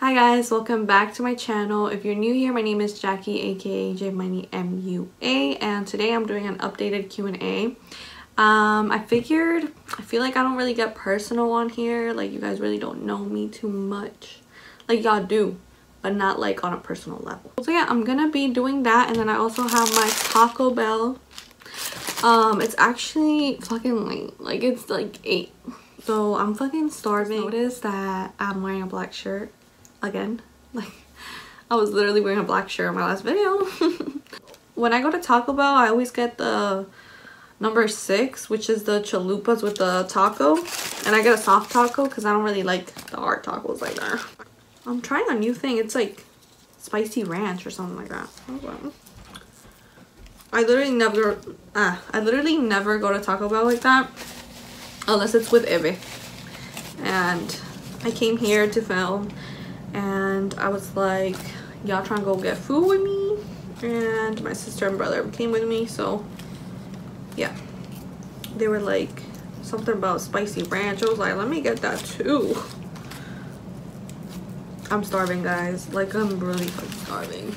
Hi guys, welcome back to my channel. If you're new here, my name is Jackie aka J Money MUA and today I'm doing an updated Q&A. Um, I figured, I feel like I don't really get personal on here, like you guys really don't know me too much. Like y'all do, but not like on a personal level. So yeah, I'm gonna be doing that and then I also have my Taco Bell. Um, it's actually fucking late, like it's like 8. So I'm fucking starving. Notice that I'm wearing a black shirt again. Like I was literally wearing a black shirt in my last video. When I go to Taco Bell I always get the number six which is the chalupas with the taco. And I get a soft taco because I don't really like the hard tacos like that. I'm trying a new thing. It's like spicy ranch or something like that. I literally never ah I literally never go to Taco Bell like that unless it's with Eve and I came here to film and I was like, y'all trying to go get food with me? And my sister and brother came with me, so yeah. They were like, something about spicy ranch. I was like, let me get that too. I'm starving, guys. Like, I'm really starving.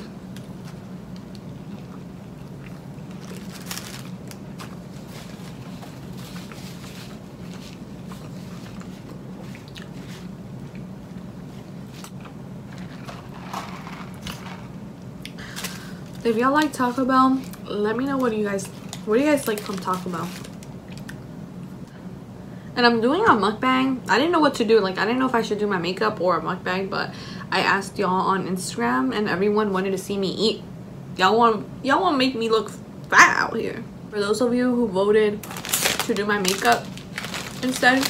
If y'all like Taco Bell, let me know what you guys what do you guys like from Taco Bell? And I'm doing a mukbang. I didn't know what to do. Like I didn't know if I should do my makeup or a mukbang, but I asked y'all on Instagram and everyone wanted to see me eat. Y'all want y'all want to make me look fat out here. For those of you who voted to do my makeup instead,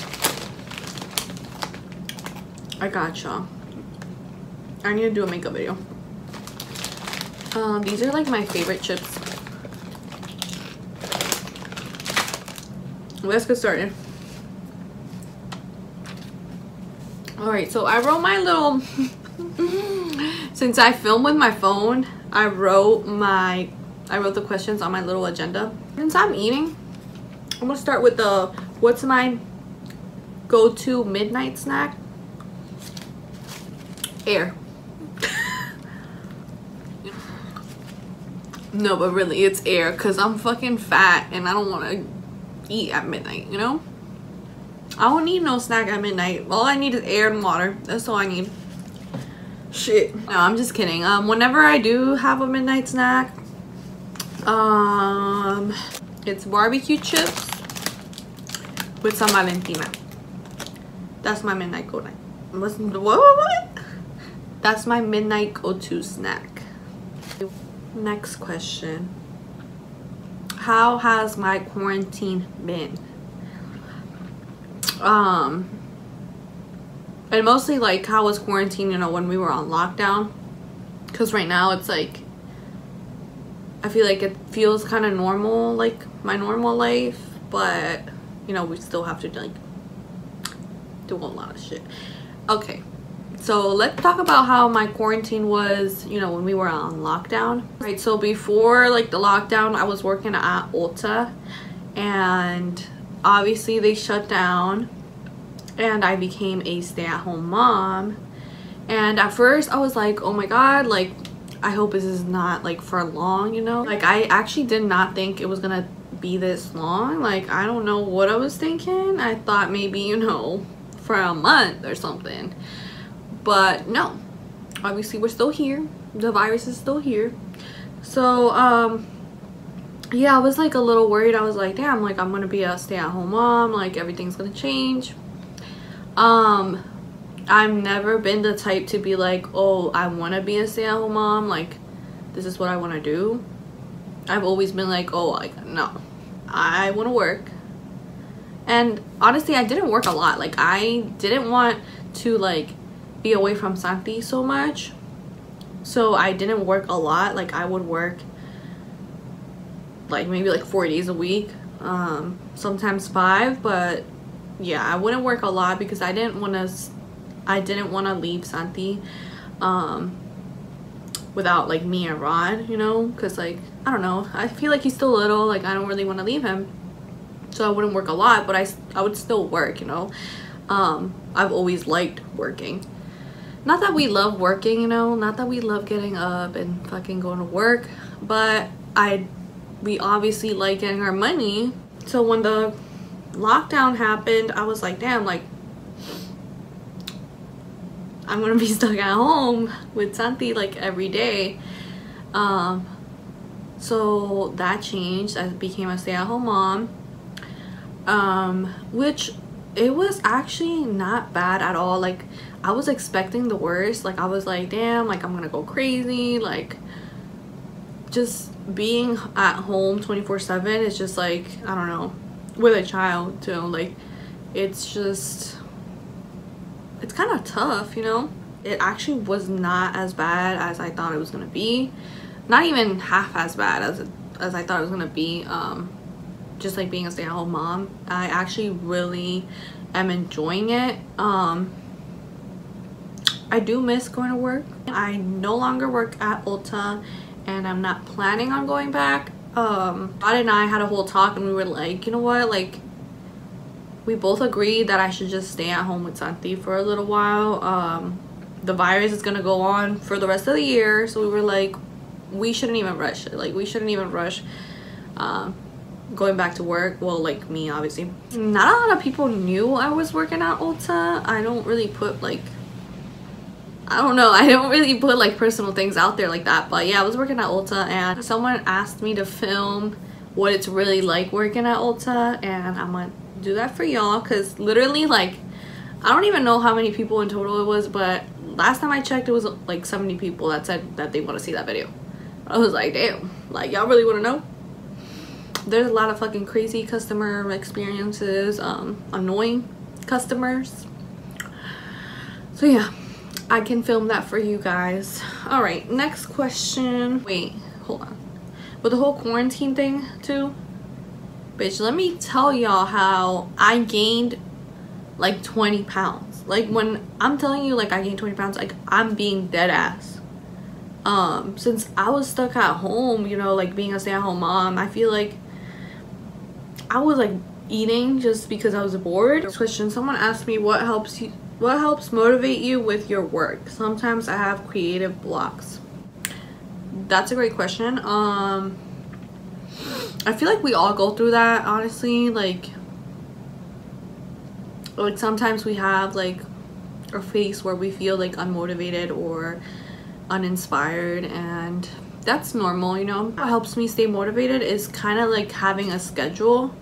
I got y'all. I need to do a makeup video. Um, these are like my favorite chips. Let's get started. Alright, so I wrote my little... Since I film with my phone, I wrote my... I wrote the questions on my little agenda. Since I'm eating, I'm gonna start with the... What's my go-to midnight snack? Air. No, but really, it's air because I'm fucking fat and I don't want to eat at midnight, you know? I don't need no snack at midnight. All I need is air and water. That's all I need. Shit. No, I'm just kidding. Um, whenever I do have a midnight snack, um, it's barbecue chips with some Valentina. That's my midnight go night. What, what, what? That's my midnight go-to snack. Next question. How has my quarantine been? Um, and mostly like how was quarantine, you know, when we were on lockdown? Because right now it's like, I feel like it feels kind of normal, like my normal life, but you know, we still have to like do a lot of shit. Okay, so let's talk about how my quarantine was you know when we were on lockdown. Right so before like the lockdown i was working at ulta and obviously they shut down and i became a stay-at-home mom. And at first i was like oh my god like i hope this is not like for long you know? Like i actually did not think it was gonna be this long. Like i don't know what i was thinking. I thought maybe you know for a month or something but no. Obviously we're still here. The virus is still here. So um yeah i was like a little worried. I was like damn like i'm gonna be a stay-at-home mom. Like everything's gonna change. Um i've never been the type to be like oh i want to be a stay-at-home mom. Like this is what i want to do. I've always been like oh like no. I want to work. And honestly i didn't work a lot. Like i didn't want to like be away from Santi so much. So I didn't work a lot. Like I would work like maybe like four days a week. Um, sometimes five, but yeah, I wouldn't work a lot because I didn't want to I didn't want to leave Santi um, without like me and Rod, you know, because like I don't know, I feel like he's still little, like I don't really want to leave him, so I wouldn't work a lot, but I I would still work, you know. Um, I've always liked working, not that we love working, you know, not that we love getting up and fucking going to work, but I we obviously like getting our money. So when the lockdown happened, I was like, damn, like I'm gonna be stuck at home with Santi like every day. Um, so that changed. I became a stay-at-home mom. Um, which it was actually not bad at all. Like I was expecting the worst. Like I was like, damn, like I'm gonna go crazy. Like just being at home 24 7 is just like, I don't know, with a child too. Like it's just it's kind of tough, you know? It actually was not as bad as I thought it was gonna be. Not even half as bad as as I thought it was gonna be. Um, just like being a stay-at-home mom, I actually really am enjoying it. Um, I do miss going to work. I no longer work at Ulta, and I'm not planning on going back. Um, Todd and I had a whole talk, and we were like, you know what, like we both agreed that I should just stay at home with Santi for a little while. Um, the virus is gonna go on for the rest of the year, so we were like, we shouldn't even rush it. Like we shouldn't even rush um, going back to work. Well, like me, obviously. Not a lot of people knew I was working at Ulta. I don't really put like I don't know. I don't really put like personal things out there like that. But yeah, I was working at Ulta and someone asked me to film what it's really like working at Ulta and I'm gonna do that for y'all because literally like I don't even know how many people in total it was but last time I checked it was like 70 people that said that they want to see that video. I was like damn like y'all really want to know? There's a lot of fucking crazy customer experiences, um, annoying customers. So yeah, I can film that for you guys. All right, next question. Wait, hold on. With the whole quarantine thing too, bitch let me tell y'all how i gained like 20 pounds like when i'm telling you like i gained 20 pounds like i'm being dead ass um since i was stuck at home you know like being a stay-at-home mom i feel like i was like eating just because i was bored question someone asked me what helps you what helps motivate you with your work sometimes i have creative blocks that's a great question um I feel like we all go through that, honestly. Like, like sometimes we have like a phase where we feel like unmotivated or uninspired and that's normal, you know. What helps me stay motivated is kind of like having a schedule.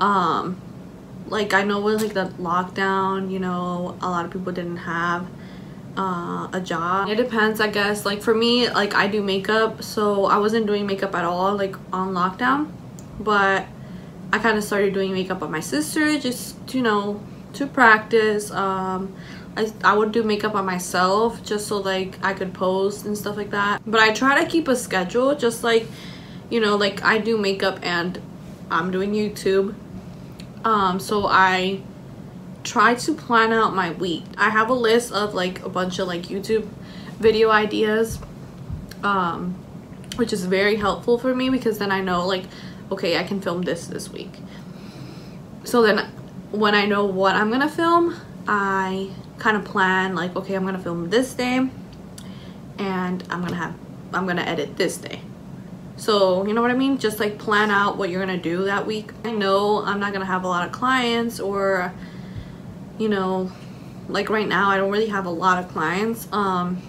Um, like I know with like the lockdown, you know, a lot of people didn't have uh, a job. It depends, I guess. Like for me, like I do makeup, so I wasn't doing makeup at all like on lockdown but I kind of started doing makeup on my sister just you know to practice um I, I would do makeup on myself just so like I could post and stuff like that but I try to keep a schedule just like you know like I do makeup and I'm doing YouTube um so I try to plan out my week I have a list of like a bunch of like YouTube video ideas um which is very helpful for me because then I know like okay, I can film this this week. So then when I know what I'm gonna film, I kind of plan like, okay, I'm gonna film this day and I'm gonna have, I'm gonna edit this day. So, you know what I mean? Just like plan out what you're gonna do that week. I know I'm not gonna have a lot of clients or, you know, like right now I don't really have a lot of clients. Um,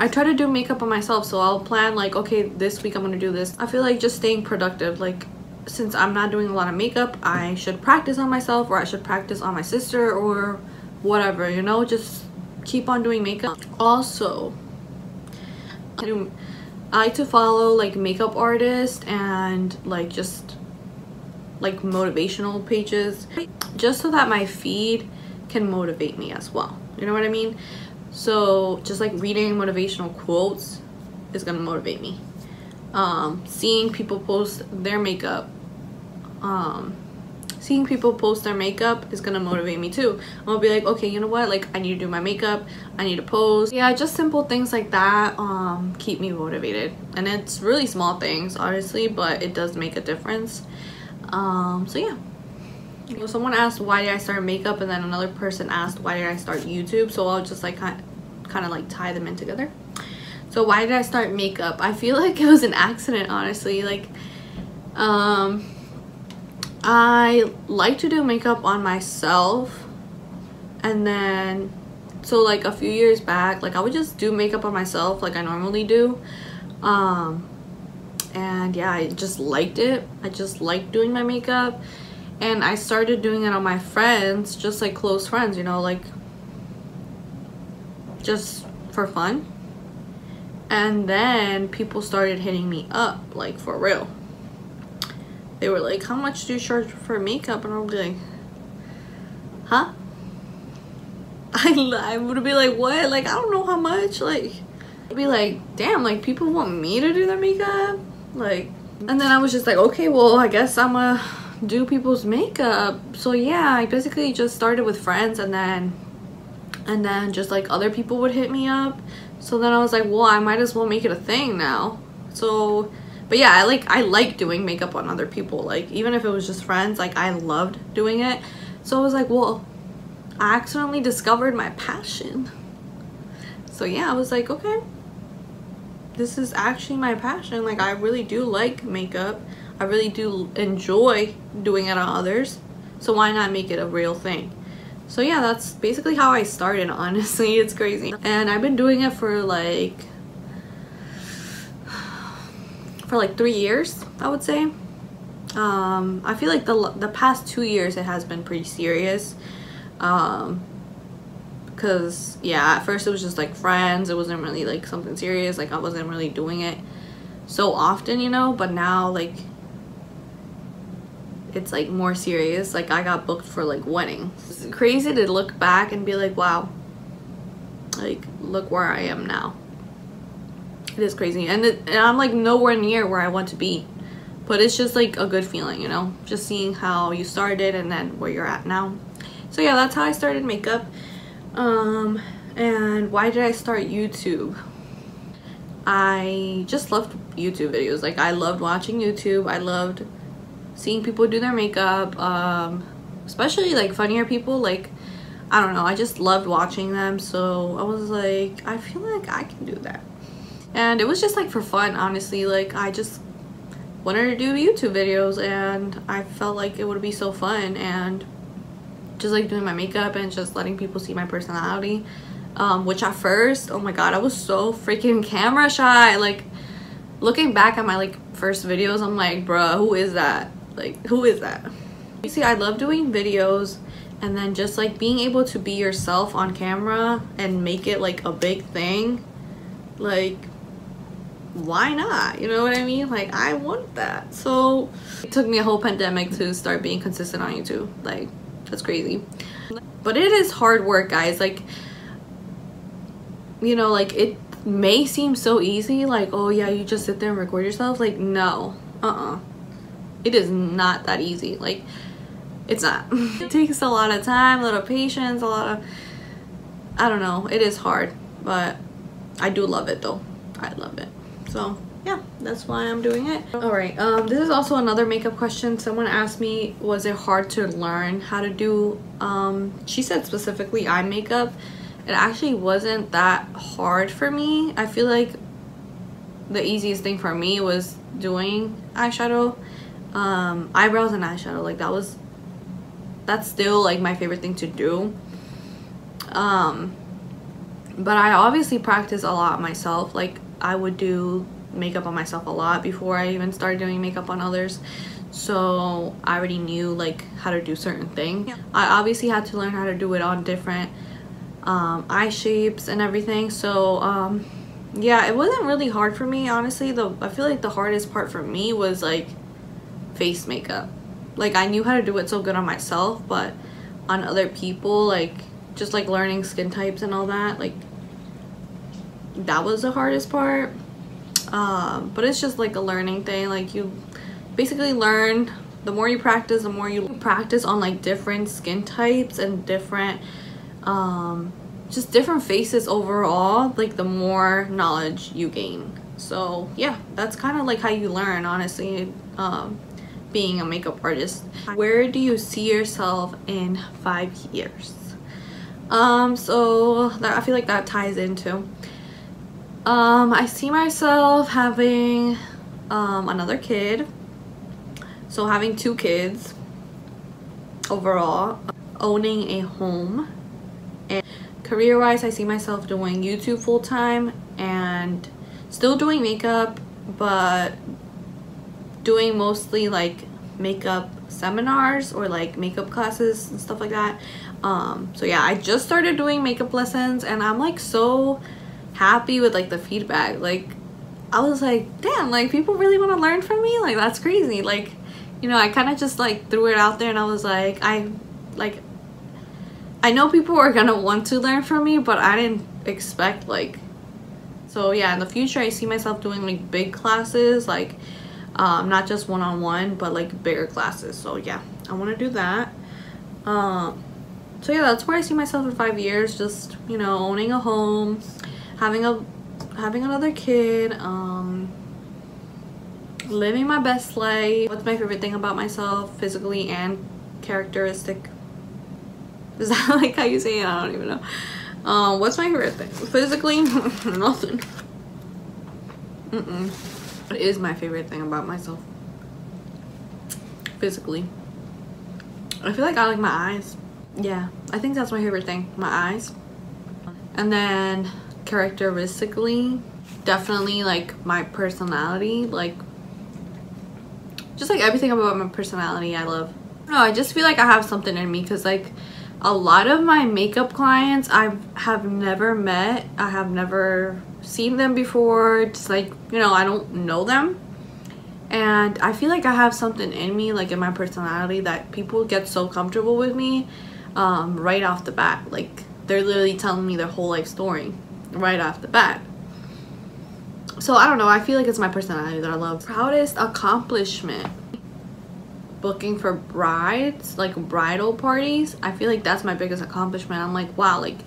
I try to do makeup on myself so I'll plan like okay this week I'm gonna do this I feel like just staying productive like since I'm not doing a lot of makeup I should practice on myself or I should practice on my sister or whatever you know just keep on doing makeup also I, do, I to follow like makeup artists and like just like motivational pages just so that my feed can motivate me as well you know what I mean so just like reading motivational quotes is gonna motivate me. Um, seeing people post their makeup, um, seeing people post their makeup is gonna motivate me too. Gonna be like, okay, you know what? Like I need to do my makeup. I need to pose. Yeah, just simple things like that um, keep me motivated. And it's really small things, honestly, but it does make a difference. Um, so yeah. You know, someone asked why did I start makeup and then another person asked why did I start YouTube. So I'll just like kind of like tie them in together. So why did I start makeup? I feel like it was an accident, honestly. Like, um, I like to do makeup on myself and then so like a few years back like i would just do makeup on myself like i normally do um and yeah i just liked it. I just liked doing my makeup and i started doing it on my friends just like close friends you know like just for fun. And then people started hitting me up like for real they were like how much do you charge for makeup and i'm like huh I, I would be like, what? Like, I don't know how much. Like, I'd be like, damn, like, people want me to do their makeup? Like, and then I was just like, okay, well, I guess I'm gonna do people's makeup. So, yeah, I basically just started with friends and then, and then just like other people would hit me up. So then I was like, well, I might as well make it a thing now. So, but yeah, I like, I like doing makeup on other people. Like, even if it was just friends, like, I loved doing it. So I was like, well, I accidentally discovered my passion. So yeah, I was like, okay, this is actually my passion. Like I really do like makeup. I really do enjoy doing it on others. So why not make it a real thing? So yeah, that's basically how I started, honestly. It's crazy. And I've been doing it for like for like three years, I would say. Um, I feel like the, the past two years it has been pretty serious um because yeah at first it was just like friends. It wasn't really like something serious. Like i wasn't really doing it so often you know? But now like it's like more serious. Like i got booked for like weddings. It's crazy to look back and be like wow like look where i am now it is crazy and, it, and i'm like nowhere near where i want to be. But it's just like a good feeling you know? Just seeing how you started and then where you're at now. So yeah that's how i started makeup. Um and why did i start youtube? I just loved youtube videos. Like i loved watching youtube. I loved seeing people do their makeup um especially like funnier people. Like i don't know. I just loved watching them. So i was like i feel like i can do that and it was just like for fun honestly. Like i just wanted to do youtube videos and i felt like it would be so fun. And just like doing my makeup and just letting people see my personality um, which at first oh my god i was so freaking camera shy. Like looking back at my like first videos i'm like bruh who is that? Like who is that? You see i love doing videos and then just like being able to be yourself on camera and make it like a big thing. Like why not? You know what i mean? Like i want that. So it took me a whole pandemic to start being consistent on youtube. Like that's crazy. But it is hard work guys. Like you know like it may seem so easy like oh yeah you just sit there and record yourself. Like no. Uh-uh. It is not that easy. Like it's not. It takes a lot of time a lot of patience a lot of i don't know. It is hard but i do love it though. I love it so yeah that's why i'm doing it. All right um this is also another makeup question. Someone asked me was it hard to learn how to do um she said specifically eye makeup. It actually wasn't that hard for me. I feel like the easiest thing for me was doing eyeshadow um eyebrows and eyeshadow. Like that was that's still like my favorite thing to do. Um but i obviously practice a lot myself. Like i would do makeup on myself a lot before I even started doing makeup on others so I already knew like how to do certain things. Yeah. I obviously had to learn how to do it on different um, eye shapes and everything so um, yeah it wasn't really hard for me honestly the I feel like the hardest part for me was like face makeup like I knew how to do it so good on myself but on other people like just like learning skin types and all that like that was the hardest part. Um, but it's just like a learning thing. Like you basically learn the more you practice the more you practice on like different skin types and different um, just different faces overall like the more knowledge you gain. So yeah that's kind of like how you learn honestly um, being a makeup artist. Where do you see yourself in five years? Um, so that, I feel like that ties into. Um, I see myself having um, another kid. So having two kids overall. Owning a home. And career-wise, I see myself doing YouTube full-time and still doing makeup, but doing mostly like makeup seminars or like makeup classes and stuff like that um so yeah i just started doing makeup lessons and i'm like so happy with like the feedback. Like i was like damn like people really want to learn from me? Like that's crazy. Like you know i kind of just like threw it out there and i was like i like i know people are gonna want to learn from me but i didn't expect like so yeah in the future i see myself doing like big classes like um not just one-on-one -on -one, but like bigger classes. So yeah i want to do that. Um so yeah that's where i see myself in five years just you know owning a home having a having another kid um living my best life. What's my favorite thing about myself physically and characteristic? Is that like how you say it? I don't even know. Um what's my favorite thing? Physically? Nothing. Mm -mm. what is my favorite thing about myself? Physically. I feel like i like my eyes. Yeah i think that's my favorite thing. My eyes. And then characteristically definitely like my personality like just like everything about my personality i love. No i just feel like i have something in me because like a lot of my makeup clients i have never met i have never seen them before just like you know i don't know them. And i feel like i have something in me like in my personality that people get so comfortable with me um, right off the bat. Like they're literally telling me their whole life story right off the bat. So I don't know, I feel like it's my personality that I love. Proudest accomplishment. Booking for brides, like bridal parties. I feel like that's my biggest accomplishment. I'm like, wow, like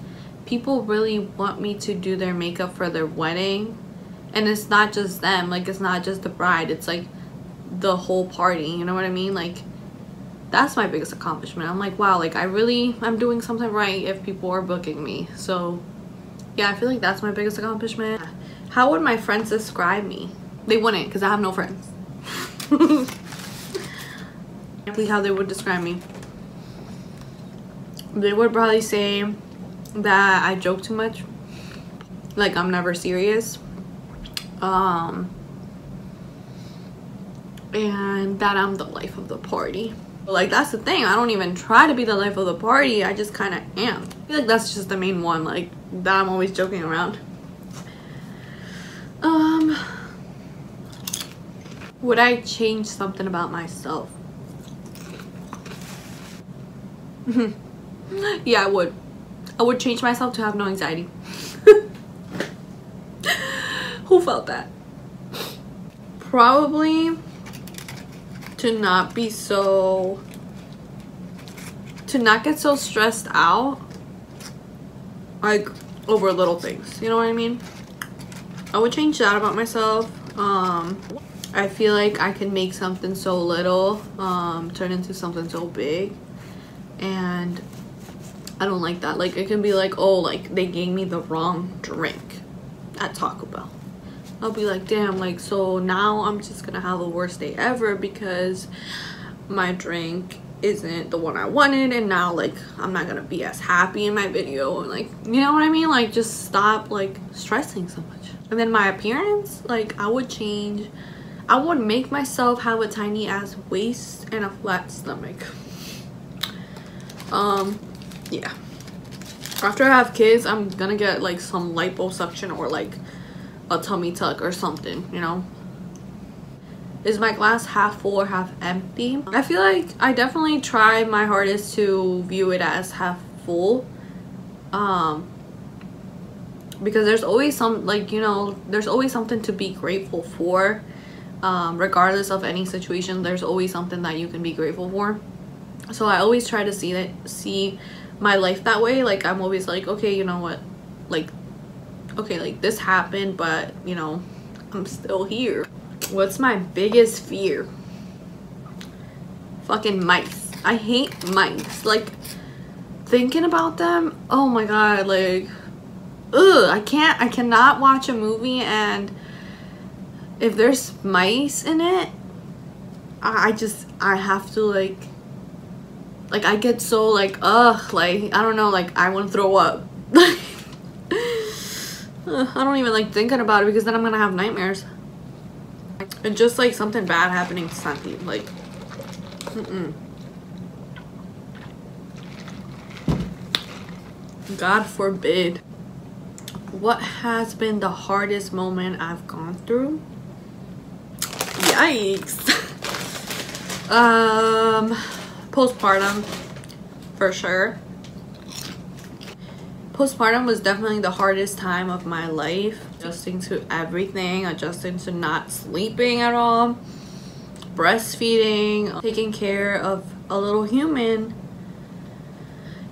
people really want me to do their makeup for their wedding. And it's not just them, like it's not just the bride, it's like the whole party, you know what I mean? Like that's my biggest accomplishment. I'm like, wow, like I really, I'm doing something right if people are booking me. So yeah, I feel like that's my biggest accomplishment. How would my friends describe me? They wouldn't because I have no friends. Exactly how they would describe me. They would probably say that I joke too much. Like I'm never serious. Um, and that I'm the life of the party like that's the thing. I don't even try to be the life of the party. I just kind of am. I feel like that's just the main one like that i'm always joking around. Um would i change something about myself? Yeah i would. I would change myself to have no anxiety. Who felt that? Probably to not be so to not get so stressed out like over little things you know what i mean? I would change that about myself um i feel like i can make something so little um turn into something so big and i don't like that like it can be like oh like they gave me the wrong drink at taco bell I'll be like, damn, like, so now I'm just gonna have the worst day ever because my drink isn't the one I wanted and now like I'm not gonna be as happy in my video. And like you know what I mean? Like just stop like stressing so much. And then my appearance like I would change. I would make myself have a tiny ass waist and a flat stomach. Um yeah. After I have kids I'm gonna get like some liposuction or like a tummy tuck or something, you know? Is my glass half full or half empty? I feel like I definitely try my hardest to view it as half full. Um, because there's always some, like, you know, there's always something to be grateful for. Um, regardless of any situation, there's always something that you can be grateful for. So I always try to see that, see my life that way. Like, I'm always like, okay, you know what? Like, okay like this happened but you know i'm still here. What's my biggest fear? Fucking mice. I hate mice. Like thinking about them, oh my god, like, ugh, I can't, I cannot watch a movie and if there's mice in it, I just, I have to like, like I get so like, ugh, like, I don't know, like I want to throw up. I don't even like thinking about it because then I'm gonna have nightmares. And just like something bad happening to Santi, like, mm -mm. God forbid. What has been the hardest moment I've gone through? Yikes. um, postpartum, for sure. Postpartum was definitely the hardest time of my life. Adjusting to everything, adjusting to not sleeping at all, breastfeeding, taking care of a little human,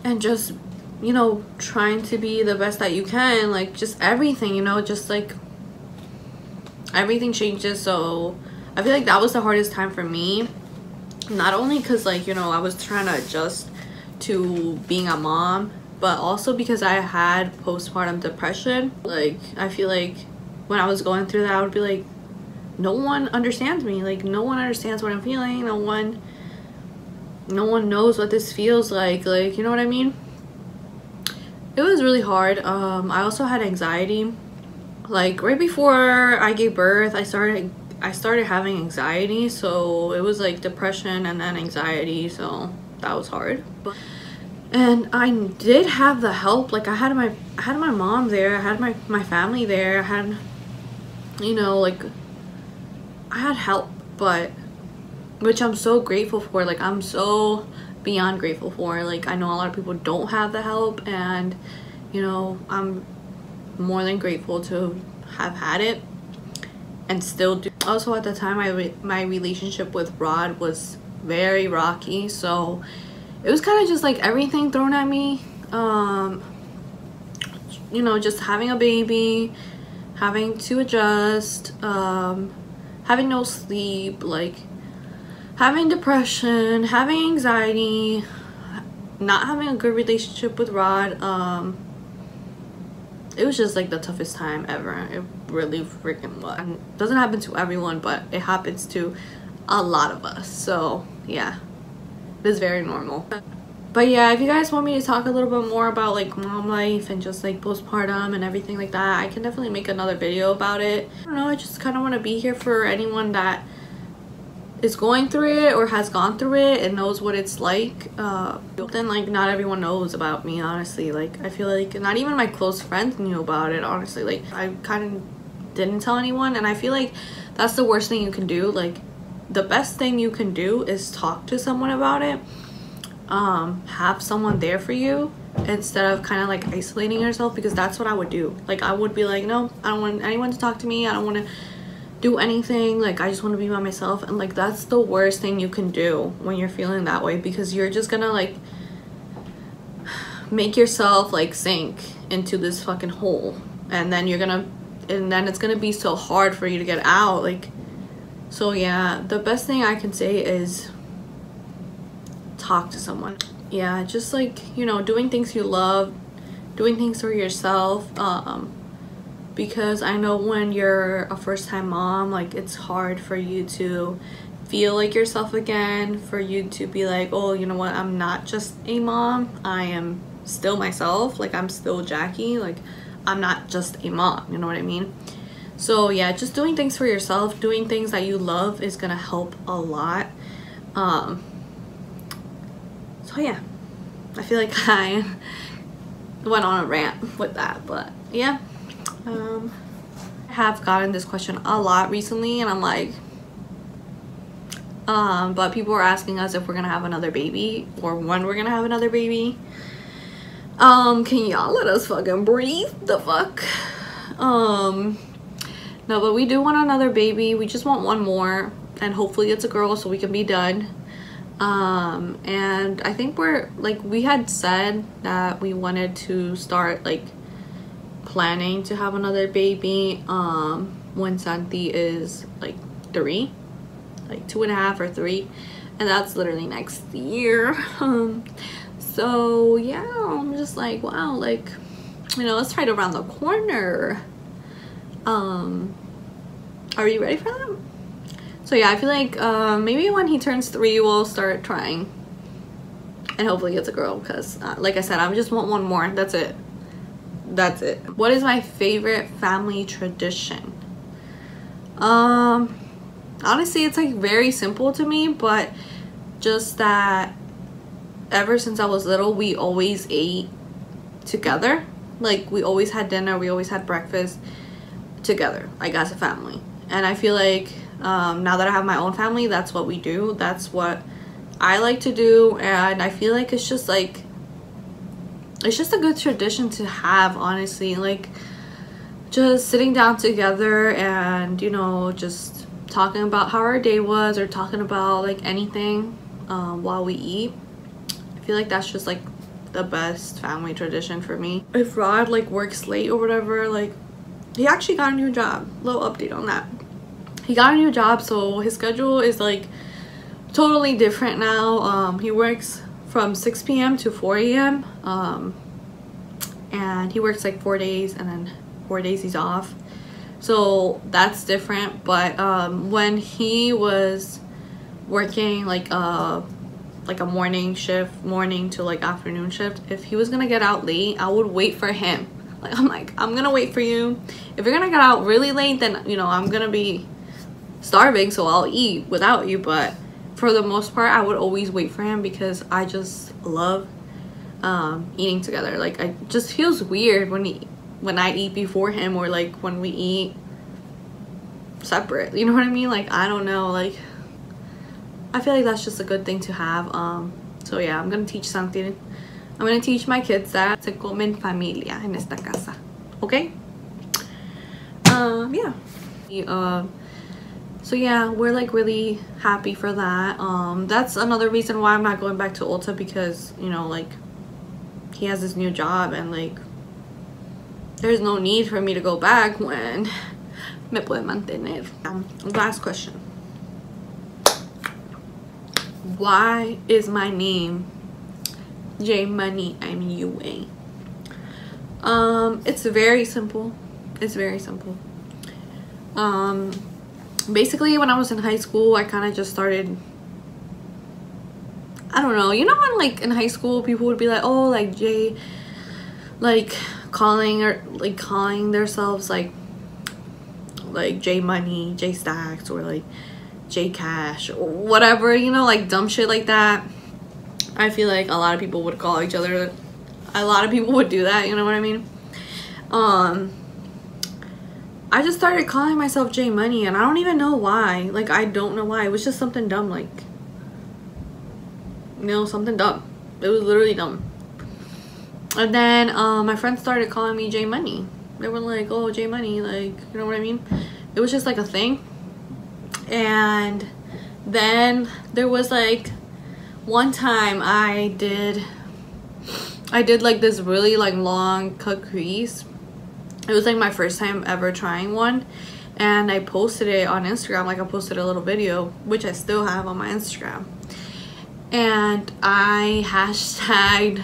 and just you know, trying to be the best that you can, like just everything, you know, just like everything changes. So I feel like that was the hardest time for me. Not only because, like, you know, I was trying to adjust to being a mom, but also because I had postpartum depression. Like, I feel like when I was going through that, I would be like, no one understands me. Like, no one understands what I'm feeling. No one, no one knows what this feels like. Like, you know what I mean? it was really hard um i also had anxiety like right before i gave birth i started i started having anxiety so it was like depression and then anxiety so that was hard and i did have the help like i had my i had my mom there i had my my family there i had you know like i had help but which i'm so grateful for like i'm so beyond grateful for. Like I know a lot of people don't have the help and you know, I'm more than grateful to have had it and still do. Also at the time my re my relationship with Rod was very rocky, so it was kind of just like everything thrown at me. Um you know, just having a baby, having to adjust, um having no sleep, like having depression, having anxiety, not having a good relationship with Rod. Um, it was just like the toughest time ever. It really freaking was. It doesn't happen to everyone, but it happens to a lot of us. So yeah, it is very normal. But yeah, if you guys want me to talk a little bit more about like mom life and just like postpartum and everything like that, I can definitely make another video about it. I don't know, I just kind of want to be here for anyone that is going through it or has gone through it and knows what it's like uh, then like not everyone knows about me honestly like i feel like not even my close friends knew about it honestly like i kind of didn't tell anyone and i feel like that's the worst thing you can do like the best thing you can do is talk to someone about it um have someone there for you instead of kind of like isolating yourself because that's what i would do. Like i would be like no i don't want anyone to talk to me i don't want to do anything like i just want to be by myself. And like that's the worst thing you can do when you're feeling that way because you're just gonna like make yourself like sink into this fucking hole. And then you're gonna and then it's gonna be so hard for you to get out like so yeah the best thing i can say is talk to someone. Yeah just like you know doing things you love doing things for yourself um because I know when you're a first time mom, like it's hard for you to feel like yourself again, for you to be like, oh, you know what, I'm not just a mom, I am still myself, like I'm still Jackie, like I'm not just a mom, you know what I mean? So yeah, just doing things for yourself, doing things that you love is gonna help a lot. Um, so yeah, I feel like I went on a rant with that, but yeah. Um I have gotten this question a lot recently and i'm like um but people are asking us if we're gonna have another baby or when we're gonna have another baby. Um can y'all let us fucking breathe the fuck? Um no but we do want another baby. We just want one more and hopefully it's a girl so we can be done. Um and i think we're like we had said that we wanted to start like planning to have another baby um when Santi is like three like two and a half or three and that's literally next year. Um so yeah i'm just like wow like you know let's it's right around the corner um are you ready for that? So yeah i feel like uh, maybe when he turns three we'll start trying. And hopefully it's a girl because uh, like i said i just want one more. That's it. That's it. What is my favorite family tradition? Um honestly it's like very simple to me but just that ever since i was little we always ate together. Like we always had dinner we always had breakfast together like as a family. And i feel like um, now that i have my own family that's what we do. That's what i like to do. And i feel like it's just like it's just a good tradition to have honestly. Like just sitting down together and you know just talking about how our day was or talking about like anything um, while we eat. I feel like that's just like the best family tradition for me. If rod like works late or whatever like he actually got a new job. Little update on that. He got a new job so his schedule is like totally different now. Um, he works from 6 p.m to 4 a.m um, and he works like four days and then four days he's off. So that's different but um, when he was working like a like a morning shift morning to like afternoon shift if he was gonna get out late i would wait for him like i'm like i'm gonna wait for you. If you're gonna get out really late then you know i'm gonna be starving so i'll eat without you. But for the most part i would always wait for him because i just love um, eating together. Like i just feels weird when he when i eat before him or like when we eat separate. You know what i mean? Like i don't know. Like I feel like that's just a good thing to have. Um, so yeah, I'm gonna teach something. I'm gonna teach my kids that se comen familia en esta casa. Okay? Um, yeah. Uh, so yeah, we're like really happy for that. Um, that's another reason why I'm not going back to Ulta because, you know, like he has this new job and like there's no need for me to go back when me puede mantener. Um, last question why is my name J Money I'm MUA? Um, it's very simple. It's very simple. Um, basically, when I was in high school, I kind of just started. I don't know. You know when like in high school, people would be like, "Oh, like J," like calling or like calling themselves like like J Money, J Stacks, or like J Cash or whatever, you know, like dumb shit like that. I feel like a lot of people would call each other. A lot of people would do that, you know what I mean? Um, I just started calling myself J Money and I don't even know why. Like, I don't know why. It was just something dumb, like, you know, something dumb. It was literally dumb. And then um, my friends started calling me J Money. They were like, oh, J Money, like, you know what I mean? It was just like a thing and then there was like one time I did I did like this really like long cut crease. It was like my first time ever trying one and I posted it on Instagram like I posted a little video which I still have on my Instagram. And I hashtagged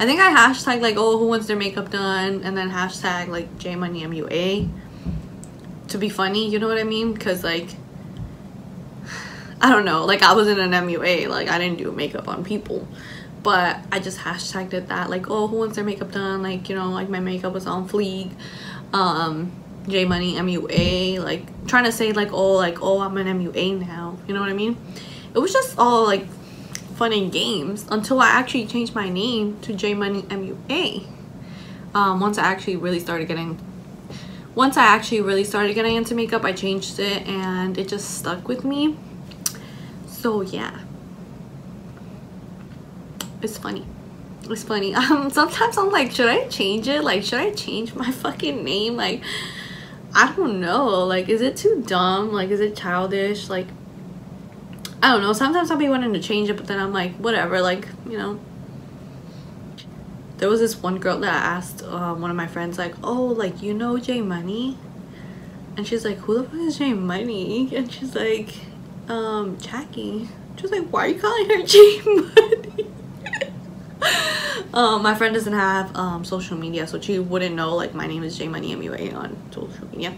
I think I hashtagged like oh who wants their makeup done? And then hashtag like JMoneyMUA to be funny you know what I mean? Because like I don't know, like I was in an MUA, like I didn't do makeup on people. But I just hashtagged it that like, oh, who wants their makeup done? Like, you know, like my makeup was on fleek. Um, J Money MUA, like trying to say like, oh, like, oh, I'm an MUA now. You know what I mean? It was just all like fun and games until I actually changed my name to J Money MUA. Um, once I actually really started getting once I actually really started getting into makeup, I changed it and it just stuck with me so yeah. It's funny. It's funny. Um sometimes i'm like should i change it? Like should i change my fucking name? Like i don't know. Like is it too dumb? Like is it childish? Like i don't know. Sometimes i'll be wanting to change it but then i'm like whatever. Like you know. There was this one girl that I asked uh, one of my friends like oh like you know j money? And she's like who the fuck is j money? And she's like um Jackie. Just like, why are you calling her J Money? um, my friend doesn't have um, social media, so she wouldn't know like my name is J Money MUA on social media.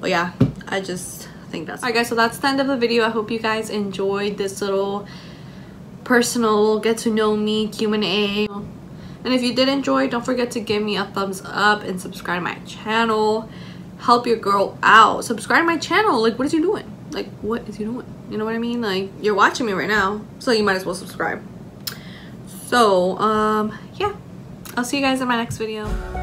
But yeah, I just think that's alright guys. So that's the end of the video. I hope you guys enjoyed this little personal get to know me Q&A. And if you did enjoy, don't forget to give me a thumbs up and subscribe to my channel. Help your girl out. Subscribe to my channel. Like, what is you doing? Like, what is you doing? You know what I mean? Like, you're watching me right now, so you might as well subscribe. So, um, yeah. I'll see you guys in my next video.